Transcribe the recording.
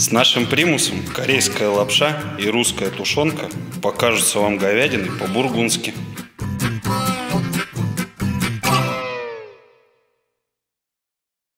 С нашим примусом корейская лапша и русская тушенка покажутся вам говядиной по-бургундски.